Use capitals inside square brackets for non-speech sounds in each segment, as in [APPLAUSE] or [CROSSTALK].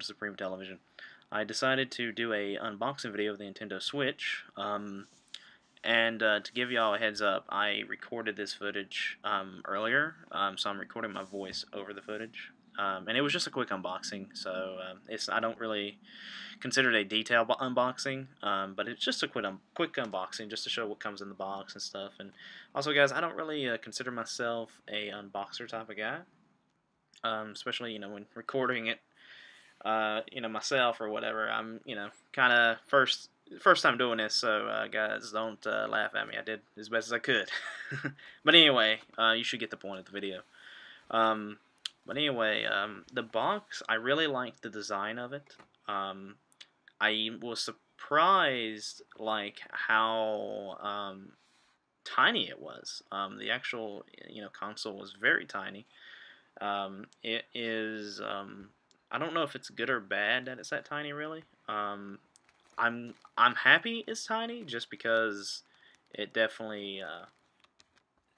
Supreme Television. I decided to do a unboxing video of the Nintendo Switch. Um, and uh, to give y'all a heads up, I recorded this footage um, earlier, um, so I'm recording my voice over the footage. Um, and it was just a quick unboxing, so uh, it's I don't really consider it a detailed unboxing, um, but it's just a quick, quick unboxing just to show what comes in the box and stuff. And also, guys, I don't really uh, consider myself a unboxer type of guy, um, especially you know when recording it, uh, you know myself or whatever. I'm you know kind of first first time doing this, so uh, guys, don't uh, laugh at me. I did as best as I could. [LAUGHS] but anyway, uh, you should get the point of the video. Um, but anyway, um, the box, I really like the design of it. Um, I was surprised, like, how um, tiny it was. Um, the actual, you know, console was very tiny. Um, it is, I don't know if it's good or bad that it's that tiny, really. Um, I'm I'm happy it's tiny just because it definitely uh,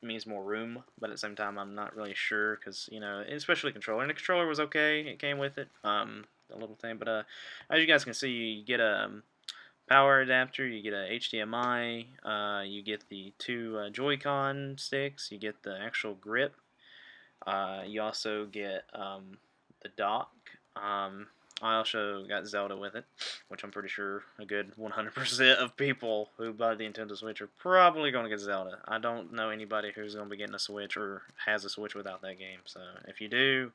means more room, but at the same time I'm not really sure because you know especially controller and the controller was okay it came with it um a little thing but uh as you guys can see you get a um, power adapter you get a HDMI uh, you get the two uh, Joy-Con sticks you get the actual grip uh, you also get um, the dock um, I also got Zelda with it, which I'm pretty sure a good 100% of people who buy the Nintendo Switch are probably going to get Zelda. I don't know anybody who's going to be getting a Switch or has a Switch without that game. So if you do,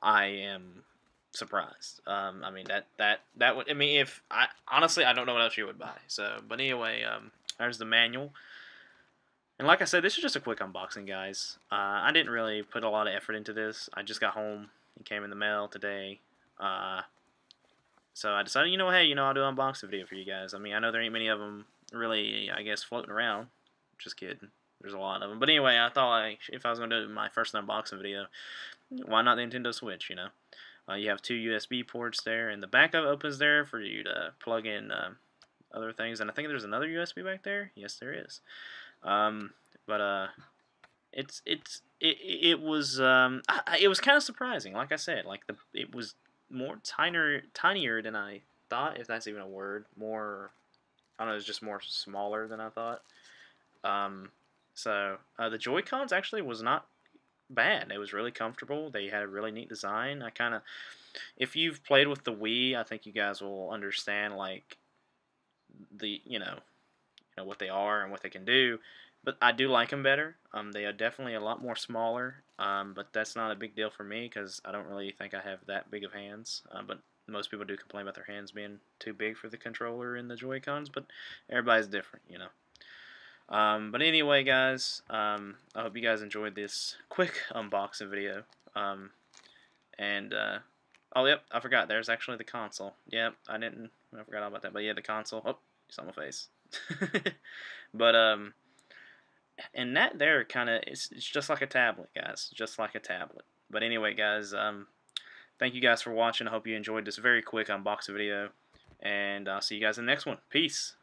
I am surprised. Um, I mean that that that would. I mean if I honestly I don't know what else you would buy. So but anyway, um, there's the manual. And like I said, this is just a quick unboxing, guys. Uh, I didn't really put a lot of effort into this. I just got home. It came in the mail today. Uh, so I decided, you know, hey, you know, I'll do an unboxing video for you guys. I mean, I know there ain't many of them really, I guess, floating around. Just kidding. There's a lot of them. But anyway, I thought like, if I was going to do my first unboxing video, why not the Nintendo Switch, you know? Uh, you have two USB ports there, and the back backup opens there for you to plug in uh, other things. And I think there's another USB back there. Yes, there is. Um, but uh, it's it's it, it was um, it was kind of surprising. Like I said, like the it was more tinier tinier than I thought, if that's even a word. More, I don't know, it's just more smaller than I thought. Um, so uh, the Joy Cons actually was not bad. It was really comfortable. They had a really neat design. I kind of, if you've played with the Wii, I think you guys will understand like the you know, you know what they are and what they can do. But I do like them better. Um, they are definitely a lot more smaller, um, but that's not a big deal for me because I don't really think I have that big of hands. Uh, but most people do complain about their hands being too big for the controller and the Joy-Cons, but everybody's different, you know. Um, but anyway, guys, um, I hope you guys enjoyed this quick unboxing video. Um, and, uh, oh, yep, I forgot. There's actually the console. Yep, I didn't, I forgot all about that. But yeah, the console. Oh, it's on my face. [LAUGHS] but, um, and that there kind of it's, it's just like a tablet guys just like a tablet. But anyway guys um thank you guys for watching. I hope you enjoyed this very quick unboxing video and I'll see you guys in the next one. Peace